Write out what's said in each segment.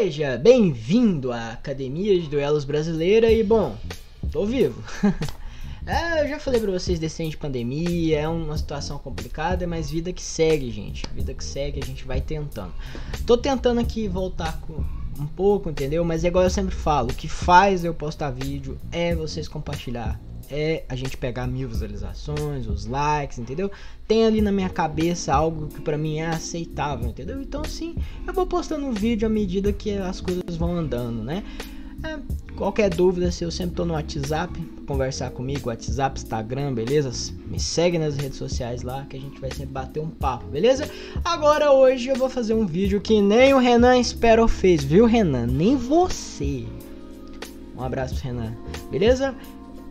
Seja bem-vindo à Academia de Duelos Brasileira e bom, tô vivo. é, eu já falei pra vocês desse ano de pandemia, é uma situação complicada, mas vida que segue, gente. Vida que segue, a gente vai tentando. Tô tentando aqui voltar com um pouco, entendeu? Mas é igual eu sempre falo, o que faz eu postar vídeo é vocês compartilhar, é a gente pegar mil visualizações, os likes, entendeu? Tem ali na minha cabeça algo que para mim é aceitável, entendeu? Então assim, eu vou postando um vídeo à medida que as coisas vão andando, né? É, qualquer dúvida, se eu sempre tô no WhatsApp, conversar comigo, WhatsApp, Instagram, beleza? Me segue nas redes sociais lá que a gente vai sempre bater um papo, beleza? Agora hoje eu vou fazer um vídeo que nem o Renan Espero fez, viu Renan? Nem você. Um abraço Renan, beleza?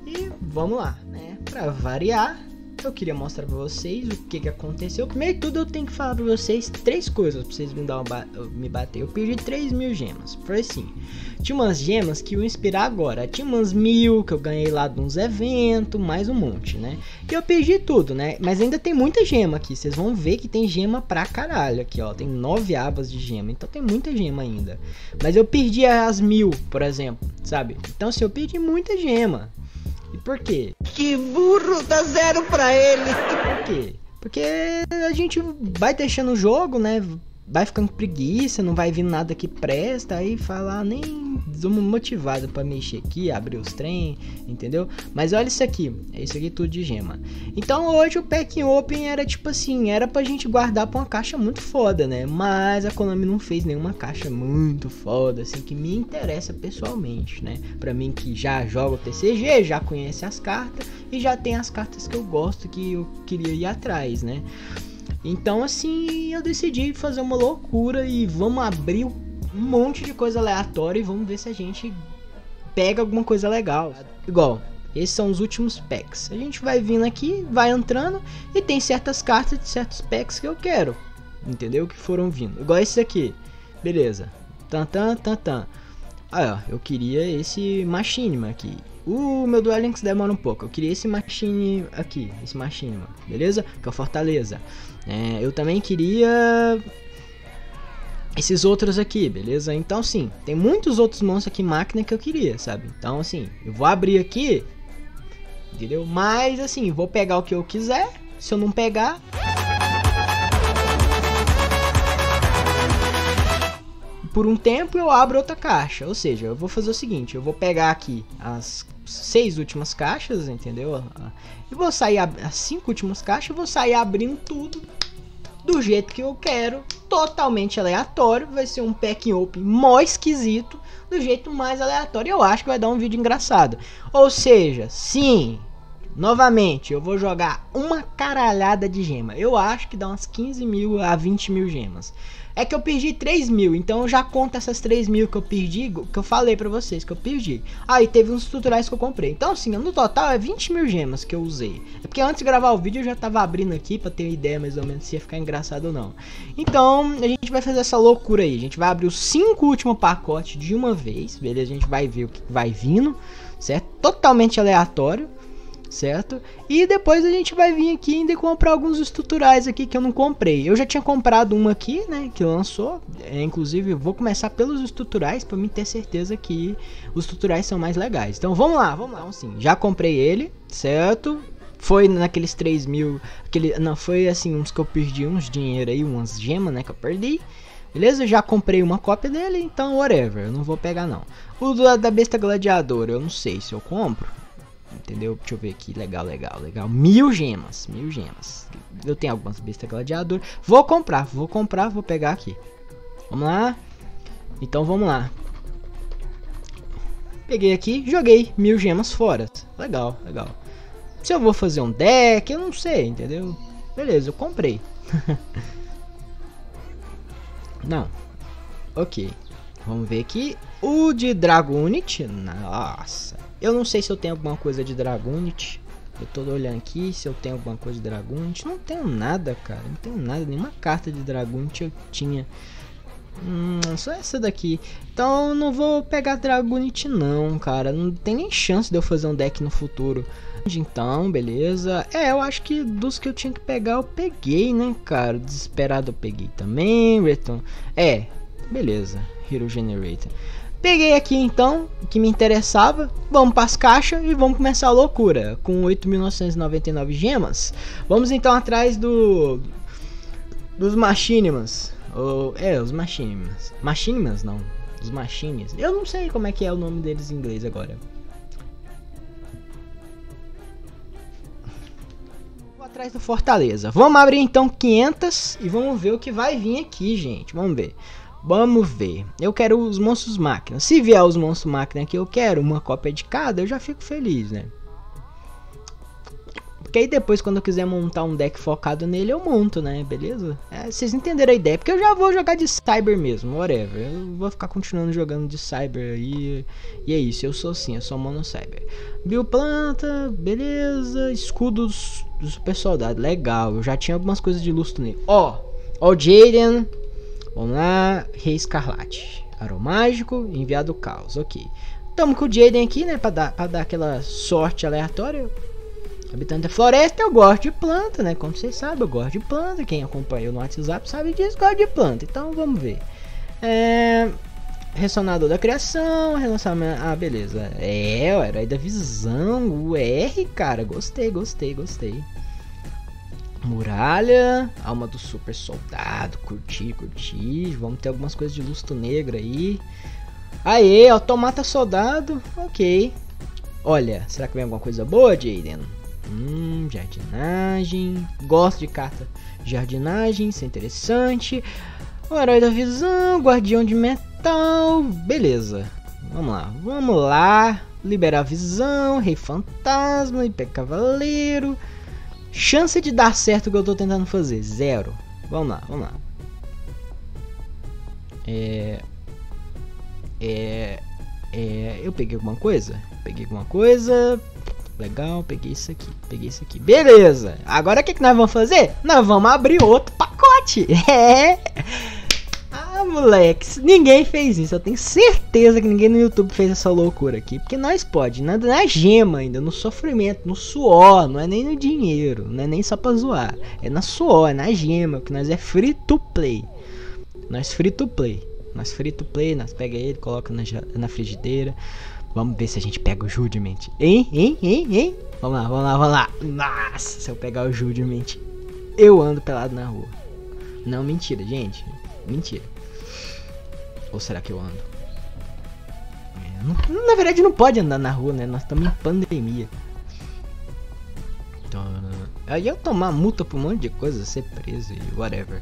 E vamos lá, né? Pra variar, eu queria mostrar pra vocês o que que aconteceu. Primeiro de tudo, eu tenho que falar pra vocês três coisas pra vocês me, dar ba me bater. Eu perdi 3 mil gemas. Foi assim: tinha umas gemas que iam inspirar agora. Tinha umas mil que eu ganhei lá de uns eventos, mais um monte, né? E eu perdi tudo, né? Mas ainda tem muita gema aqui. Vocês vão ver que tem gema pra caralho aqui, ó. Tem nove abas de gema. Então tem muita gema ainda. Mas eu perdi as mil, por exemplo, sabe? Então, se eu perdi muita gema. E por quê? Que burro, dá zero pra ele. Por quê? Porque a gente vai deixando o jogo, né? Vai ficando preguiça, não vai vindo nada que presta, aí falar nem motivado para mexer aqui, abrir os trem, entendeu? Mas olha isso aqui, é isso aqui tudo de gema. Então hoje o pack open era tipo assim, era pra gente guardar pra uma caixa muito foda, né? Mas a Konami não fez nenhuma caixa muito foda, assim, que me interessa pessoalmente, né? Pra mim que já joga o TCG, já conhece as cartas e já tem as cartas que eu gosto, que eu queria ir atrás, né? Então, assim, eu decidi fazer uma loucura e vamos abrir um monte de coisa aleatória e vamos ver se a gente pega alguma coisa legal. Igual, esses são os últimos packs. A gente vai vindo aqui, vai entrando e tem certas cartas de certos packs que eu quero. Entendeu? Que foram vindo. Igual esse aqui. Beleza. Tan tan tan tan. Aí, ó, eu queria esse Machinima aqui. O meu Duel demora um pouco. Eu queria esse Machine aqui, esse Machinima, beleza? Que é o Fortaleza. É, eu também queria esses outros aqui, beleza? Então, sim, tem muitos outros monstros aqui máquina que eu queria, sabe? Então, assim, eu vou abrir aqui, entendeu? Mas, assim, vou pegar o que eu quiser. Se eu não pegar, por um tempo eu abro outra caixa. Ou seja, eu vou fazer o seguinte: eu vou pegar aqui as seis últimas caixas, entendeu? E vou sair as cinco últimas caixas, vou sair abrindo tudo do jeito que eu quero, totalmente aleatório. Vai ser um pack open mó esquisito, do jeito mais aleatório. Eu acho que vai dar um vídeo engraçado. Ou seja, sim, Novamente, eu vou jogar uma caralhada de gema. Eu acho que dá umas 15 mil a 20 mil gemas. É que eu perdi 3 mil, então já conto essas 3 mil que eu perdi, que eu falei pra vocês que eu perdi. Aí ah, teve uns tutoriais que eu comprei. Então assim, no total é 20 mil gemas que eu usei. É porque antes de gravar o vídeo eu já tava abrindo aqui pra ter ideia mais ou menos se ia ficar engraçado ou não. Então a gente vai fazer essa loucura aí. A gente vai abrir os 5 últimos pacotes de uma vez, beleza? A gente vai ver o que vai vindo, certo? Totalmente aleatório certo? E depois a gente vai vir aqui ainda comprar alguns estruturais aqui que eu não comprei. Eu já tinha comprado uma aqui, né, que lançou. É, inclusive, vou começar pelos estruturais para me ter certeza que os estruturais são mais legais. Então vamos lá, vamos lá. Então, sim, já comprei ele, certo? Foi naqueles 3 mil, aquele, não, foi assim, uns que eu perdi, uns dinheiro aí, umas gemas, né, que eu perdi. Beleza? Já comprei uma cópia dele, então whatever, eu não vou pegar não. O da besta gladiador, eu não sei se eu compro. Entendeu? Deixa eu ver aqui. Legal, legal, legal. Mil gemas. Mil gemas. Eu tenho algumas bestas gladiador. Vou comprar, vou comprar, vou pegar aqui. Vamos lá. Então vamos lá. Peguei aqui, joguei mil gemas fora. Legal, legal. Se eu vou fazer um deck, eu não sei, entendeu? Beleza, eu comprei. não. Ok. Vamos ver aqui. O de Dragonite. Nossa. Eu não sei se eu tenho alguma coisa de Dragonite. Eu tô olhando aqui se eu tenho alguma coisa de Dragonite. Não tenho nada, cara. Não tenho nada. Nenhuma carta de Dragonite eu tinha. Hum, só essa daqui. Então não vou pegar Dragonite não, cara. Não tem nem chance de eu fazer um deck no futuro. Então, beleza. É, eu acho que dos que eu tinha que pegar eu peguei, né, cara. Desesperado eu peguei também. Return. É, beleza. Hero Generator. Peguei aqui então o que me interessava. Vamos para as caixas e vamos começar a loucura. Com 8.999 gemas. Vamos então atrás do. Dos Machinimas. Ou, é, os Machinimas. Machinimas não. Os Machines. Eu não sei como é que é o nome deles em inglês agora. Vou atrás do Fortaleza. Vamos abrir então 500 e vamos ver o que vai vir aqui, gente. Vamos ver. Vamos ver. Eu quero os monstros máquina. Se vier os monstros máquina que eu quero, uma cópia de cada, eu já fico feliz, né? Porque aí depois, quando eu quiser montar um deck focado nele, eu monto, né? Beleza? É, vocês entenderam a ideia. Porque eu já vou jogar de Cyber mesmo, whatever. Eu vou ficar continuando jogando de Cyber aí. E é isso, eu sou assim, eu sou mono Cyber. Bioplanta, beleza. Escudos do Super Soldado, legal. Eu já tinha algumas coisas de lustro nele. Ó, ó o Jaden. Vamos lá, Rei Escarlate. Aromágico, enviado caos, ok. Tamo com o Jaden aqui, né? Pra dar, pra dar aquela sorte aleatória. Habitante da floresta, eu gosto de planta, né? Como vocês sabem, eu gosto de planta. Quem acompanha no WhatsApp sabe disso, gosto de planta. Então vamos ver. É... Ressonador da criação, relançamento. Ah, beleza. É, o herói da visão, o R, cara. Gostei, gostei, gostei. Muralha, alma do super soldado, curti, curti. Vamos ter algumas coisas de lustro negro aí. Aê, automata soldado, ok. Olha, será que vem alguma coisa boa, Jaden? Hum, jardinagem. Gosto de carta jardinagem, isso é interessante. O herói da visão, guardião de metal. Beleza. Vamos lá, vamos lá. Liberar a visão, rei fantasma, IP cavaleiro. Chance de dar certo o que eu tô tentando fazer, zero. Vamos lá, vamos lá. É. É. É. Eu peguei alguma coisa? Peguei alguma coisa. Legal, peguei isso aqui, peguei isso aqui. Beleza! Agora o que, que nós vamos fazer? Nós vamos abrir outro pacote. É! Moleques, ninguém fez isso. Eu tenho certeza que ninguém no YouTube fez essa loucura aqui. Porque nós pode, na, na gema ainda, no sofrimento, no suor, não é nem no dinheiro, não é nem só pra zoar. É na suor, é na gema, que nós é free to play. Nós free to play. Nós free to play, nós pega ele, coloca na, na frigideira. Vamos ver se a gente pega o Judiment. Hein, hein, hein, hein? Vamos lá, vamos lá, vamos lá. Nossa, se eu pegar o Judiment, eu ando pelado na rua. Não, mentira, gente. Mentira. Ou será que eu ando? É, não, na verdade não pode andar na rua, né? Nós estamos em pandemia. Então, aí eu tomar multa por um monte de coisa, ser preso e whatever.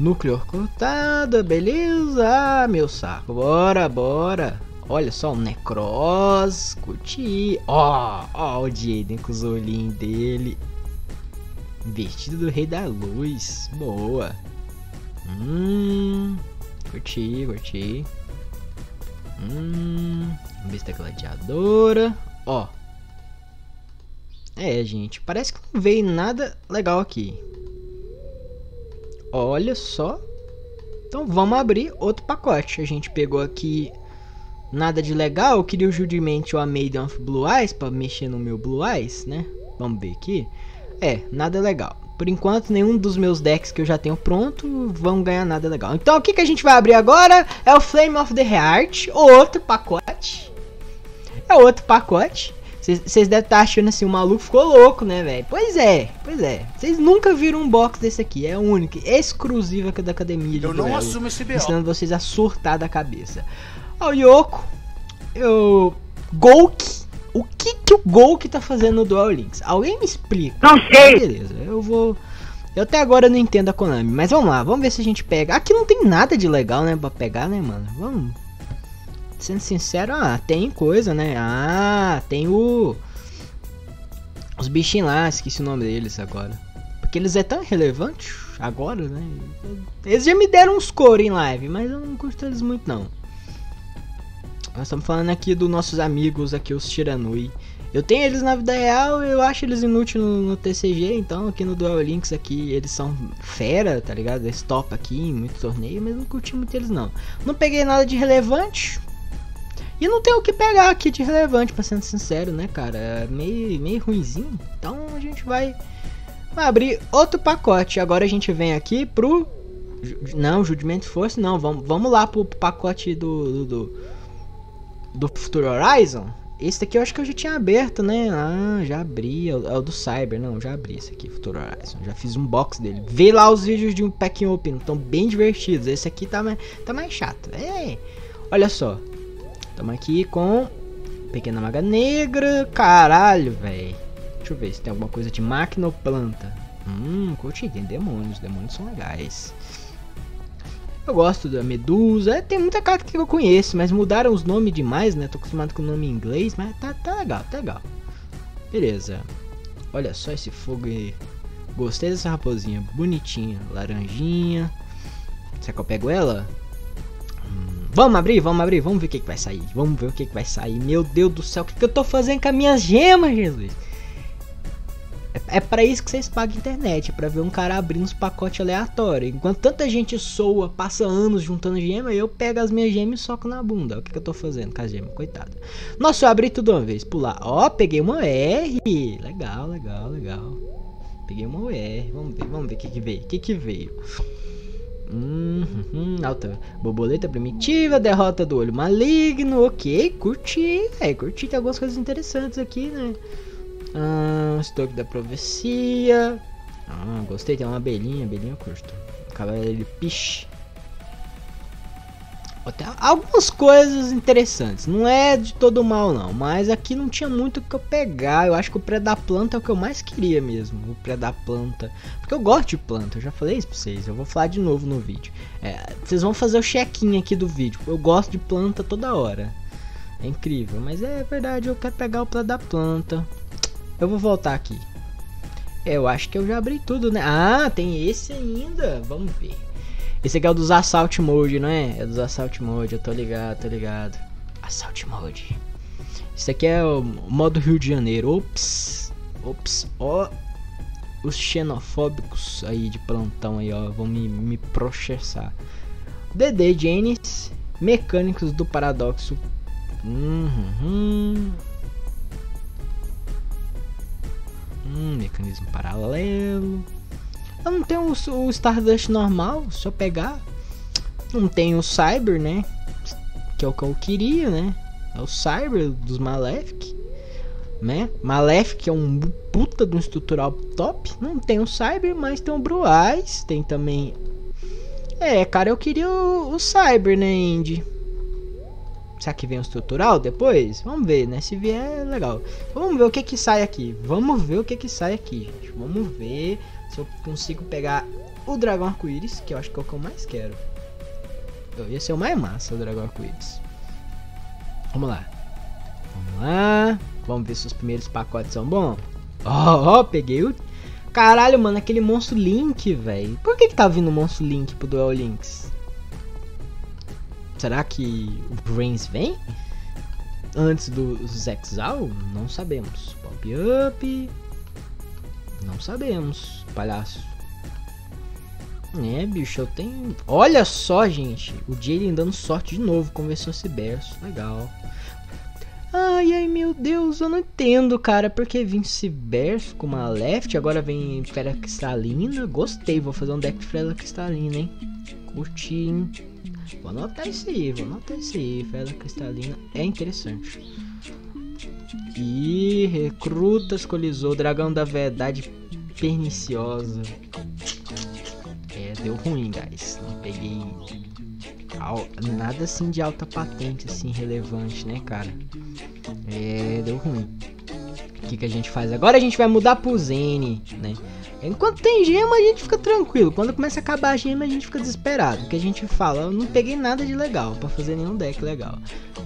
Núcleo cortado, beleza? Ah, meu saco. Bora, bora. Olha só, um Necros. Curti. Ó, oh, ó, oh, o Jaden com os olhinhos dele. Vestido do Rei da Luz. Boa. Hum. Curti, curti. Hum. Besta gladiadora. Ó. É, gente. Parece que não veio nada legal aqui. Olha só. Então vamos abrir outro pacote. A gente pegou aqui nada de legal. Eu queria o ou a Maiden of Blue Eyes para mexer no meu Blue Eyes, né? Vamos ver aqui. É, nada legal. Por enquanto, nenhum dos meus decks que eu já tenho pronto vão ganhar nada legal. Então, o que, que a gente vai abrir agora é o Flame of the Heart, outro pacote. É outro pacote. Vocês devem estar achando assim, o maluco ficou louco, né, velho? Pois é, pois é. Vocês nunca viram um box desse aqui. É único, exclusivo aqui da academia de Eu não assumo esse BO. Ensinando vocês a surtar da cabeça. Ó, o Yoko. Eu... Golk. O que que o Golk tá fazendo no Duel Links? Alguém me explica. Não sei. Beleza, eu vou... Eu até agora não entendo a Konami, mas vamos lá, vamos ver se a gente pega. Aqui não tem nada de legal, né, pra pegar, né, mano? Vamos. Sendo sincero, ah, tem coisa, né? Ah, tem o. Os bichinhos lá, esqueci o nome deles agora. Porque eles é tão relevantes agora, né? Eles já me deram uns cores em live, mas eu não curto eles muito não. Nós estamos falando aqui dos nossos amigos aqui, os Tiranui. Eu tenho eles na vida real, eu acho eles inúteis no, no, TCG, então aqui no Duel Links aqui eles são fera, tá ligado? Eles top aqui em muito torneio, mas não curti muito eles não. Não peguei nada de relevante. E não tem o que pegar aqui de relevante, pra ser sincero, né, cara? É meio, meio ruimzinho. Então a gente vai, abrir outro pacote. Agora a gente vem aqui pro Não, Judgment Force não. Vamos, vamos lá pro, pro pacote do, do, do, do Futuro Horizon. Esse daqui eu acho que eu já tinha aberto, né? Ah, já abri. É o, é do Cyber. Não, já abri esse aqui, Futuro Horizon. Já fiz um box dele. Vê lá os vídeos de um Pack Open. Estão bem divertidos. Esse aqui tá mais, tá mais chato. É. Olha só. Estamos aqui com Pequena Maga Negra. Caralho, velho. Deixa eu ver se tem alguma coisa de máquina ou planta. Hum, curti. Tem demônios. Demônios são legais. Eu gosto da Medusa. É, tem muita carta que eu conheço, mas mudaram os nomes demais, né? Tô acostumado com o nome em inglês, mas tá, tá legal, tá legal. Beleza. Olha só esse fogo aí. Gostei dessa raposinha. Bonitinha. Laranjinha. Será que eu pego ela? Hum, vamos abrir, vamos abrir. Vamos ver o que, que vai sair. Vamos ver o que, que vai sair. Meu Deus do céu, o que, que eu tô fazendo com as minhas gemas, Jesus? É para isso que vocês pagam internet, para ver um cara abrindo uns pacotes aleatórios. Enquanto tanta gente soa, passa anos juntando gema, eu pego as minhas gemas e soco na bunda. O que, que eu tô fazendo com as gemas? Coitado. Nossa, eu abri tudo uma vez, pular. Ó, peguei uma R. Legal, legal, legal. Peguei uma R. Vamos ver, vamos ver o que, que veio. O que, que veio? Hum, hum, alta borboleta primitiva, derrota do olho maligno, ok, curti, é, curti, tem algumas coisas interessantes aqui, né? Ah, estoque da profecia. Ah, gostei, tem uma abelhinha, abelhinha eu curto. Cavaleiro Piche. Tem algumas coisas interessantes. Não é de todo mal, não. Mas aqui não tinha muito o que eu pegar. Eu acho que o pré da planta é o que eu mais queria mesmo. O pré da planta. Porque eu gosto de planta. Eu já falei isso pra vocês. Eu vou falar de novo no vídeo. É, vocês vão fazer o check-in aqui do vídeo. Eu gosto de planta toda hora. É incrível. Mas é verdade. Eu quero pegar o pré da planta. Eu vou voltar aqui. Eu acho que eu já abri tudo, né? Ah, tem esse ainda. Vamos ver. Esse aqui é o dos Assault Mode, não é? É dos Assault Mode, eu tô ligado, tô ligado. Assault Mode. Esse aqui é o modo Rio de Janeiro. Ops. Ops. Ó. Os xenofóbicos aí de plantão aí, ó. Vão me, me processar. DD Janis. Mecânicos do Paradoxo. Uhum. Hum, mecanismo paralelo. Eu não tenho o, Stardust normal, eu pegar. Não tenho o Cyber, né? Que é o que eu queria, né? É o Cyber dos Malefic. Né? Malefic é um puta de um estrutural top. Não tem o Cyber, mas tem o Bruais. Tem também. É, cara, eu queria o, o Cyber, né, Indy? Será que vem o estrutural depois? Vamos ver, né? Se vier, legal. Vamos ver o que que sai aqui. Vamos ver o que que sai aqui, gente. Vamos ver se eu consigo pegar o dragão arco-íris, que eu acho que é o que eu mais quero. Eu ia ser o mais massa, o dragão arco-íris. Vamos lá. Vamos lá. Vamos ver se os primeiros pacotes são bons. Ó, oh, oh, peguei o... Caralho, mano, aquele monstro Link, velho. Por que que tá vindo o monstro Link pro Duel Links? Será que o Brains vem? Antes dos Exal? Não sabemos. Pop Up. Não sabemos, palhaço. É, bicho, eu tenho. Olha só, gente. O Jalen dando sorte de novo. Esse berço. Legal. Ai, ai, meu Deus, eu não entendo, cara. Porque vim esse berço com uma left, agora vem Fera Cristalina. Gostei, vou fazer um deck de Fera Cristalina, hein? Curti, hein? Vou anotar isso aí, vou anotar isso aí. Fera cristalina é interessante. E recrutas colizou dragão da verdade perniciosa. É, deu ruim, guys. Não peguei nada assim de alta patente assim relevante, né, cara? É, deu ruim. O que, que a gente faz agora? A gente vai mudar pro Zene, né? Enquanto tem gema, a gente fica tranquilo. Quando começa a acabar a gema, a gente fica desesperado. Porque a gente fala, eu não peguei nada de legal para fazer nenhum deck legal.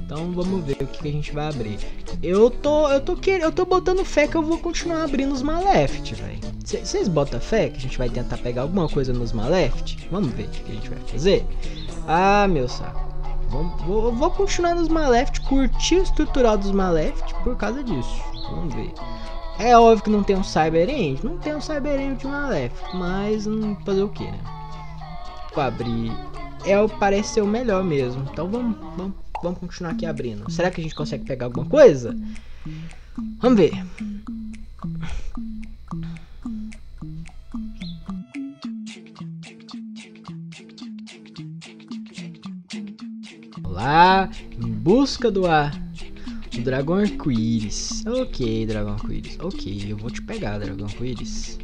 Então vamos ver o que, que a gente vai abrir. Eu tô, eu tô querendo, eu tô botando fé que eu vou continuar abrindo os Maleft, velho. Vocês botam fé que a gente vai tentar pegar alguma coisa nos Maleft? Vamos ver o que, que a gente vai fazer. Ah, meu saco. Vou, vou continuar nos Maleft, curtir o estrutural dos Maleft por causa disso. Vamos ver. É óbvio que não tem um Cyber End, não tem um Cyber End de Malef, mas hum, fazer o que, né? Vou abrir. É, parece ser o melhor mesmo. Então vamos, vamos, vamos continuar aqui abrindo. Será que a gente consegue pegar alguma coisa? Vamos ver. Olá, em busca do ar. Dragão arco-íris. Ok, dragão arco-íris. Ok, eu vou te pegar, dragão arco-íris.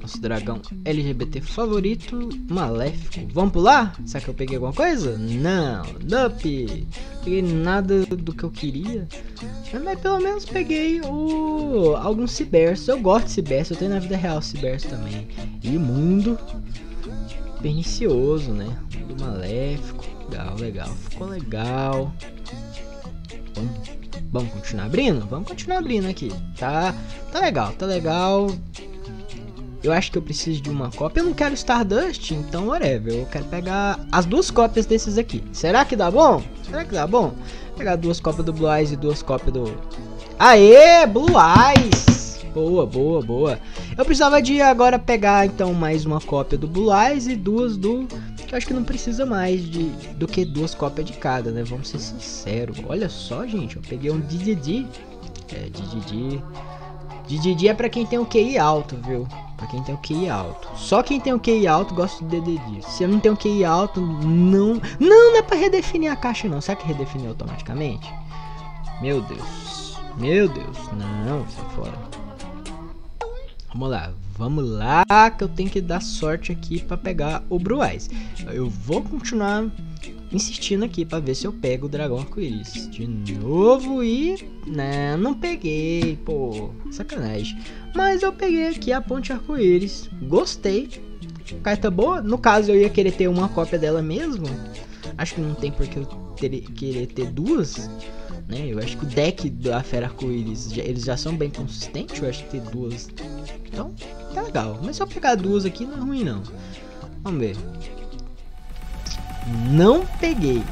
Nosso dragão LGBT favorito, maléfico. Vamos pular? Será que eu peguei alguma coisa? Não, nope. Peguei nada do que eu queria. Mas pelo menos peguei o alguns cibersos. Eu gosto de cibersos, eu tenho na vida real cibersos também. E mundo pernicioso, né? Mundo maléfico. Legal, legal. Ficou legal. Vamos continuar abrindo? Vamos continuar abrindo aqui. Tá, tá legal, tá legal. Eu acho que eu preciso de uma cópia. Eu não quero Stardust, então whatever. Eu quero pegar as duas cópias desses aqui. Será que dá bom? Será que dá bom? Vou pegar duas cópias do Blue Eyes e duas cópias do... Aê, Blue Eyes! Boa, boa, boa. Eu precisava de agora pegar então mais uma cópia do Blue Eyes e duas do que eu acho que não precisa mais de do que duas cópias de cada, né? Vamos ser sinceros. Olha só, gente, eu peguei um DDD. É, DDD. DDD é pra quem tem o QI alto, viu? Pra quem tem o QI alto. Só quem tem o QI alto gosta de DDD. Se eu não tenho o QI alto, não... Não, não é pra redefinir a caixa, não. Será que redefiniu automaticamente? Meu Deus. Meu Deus. Não, sai fora. Vamos lá. Vamos lá, que eu tenho que dar sorte aqui para pegar o Bruais. Eu vou continuar insistindo aqui para ver se eu pego o dragão arco-íris de novo e né, não peguei, pô, sacanagem. Mas eu peguei aqui a ponte arco-íris, gostei. Carta boa, no caso eu ia querer ter uma cópia dela mesmo. Acho que não tem porque eu ter, querer ter duas, né? Eu acho que o deck da Fera Arco-Íris, eles já são bem consistentes, eu acho que ter duas. Então, tá legal. Mas eu pegar duas aqui, não é ruim não. Vamos ver. Não peguei.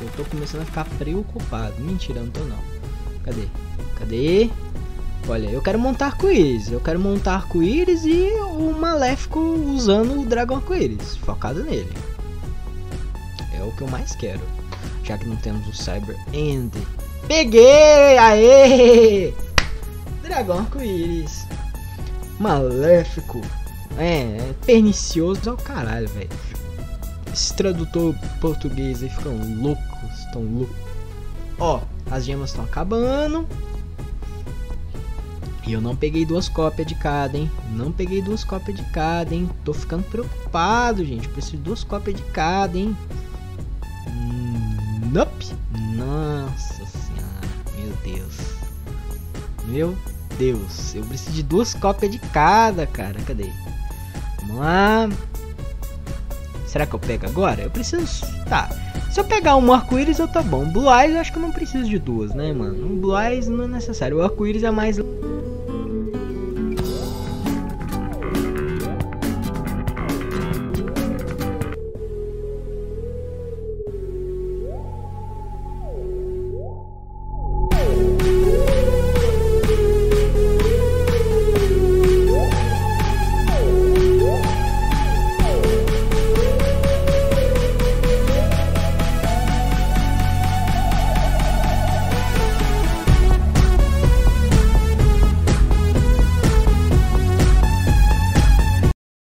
Eu tô começando a ficar preocupado. Mentira, não tô não. Cadê? Cadê? Olha, eu quero montar arco-íris. Eu quero montar arco-íris e o Maléfico usando o Dragão Arco-Íris. Focado nele. É o que eu mais quero. Já que não temos o Cyber End. Peguei! Aê! Dragão Arco-Íris. Maléfico. É, é pernicioso ao caralho, velho. Esse tradutor português aí ficam loucos, estão loucos. Ó, as gemas estão acabando. E eu não peguei duas cópias de cada, hein? Não peguei duas cópias de cada, hein? Tô ficando preocupado, gente. Preciso de duas cópias de cada, hein? Hum, nope. Deus. Meu Deus, eu preciso de duas cópias de cada, cara. Cadê? Vamos lá. Será que eu pego agora? Eu preciso. Tá. Se eu pegar um arco-íris, eu tô bom. Blue Eyes, eu acho que eu não preciso de duas, né, mano? Um Blue Eyes não é necessário. O arco-íris é mais